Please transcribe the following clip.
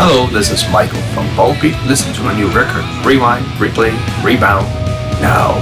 Hello, this is Michael from Ballbeat. Listen to my new record, Rewind, Replay, Rebound, now.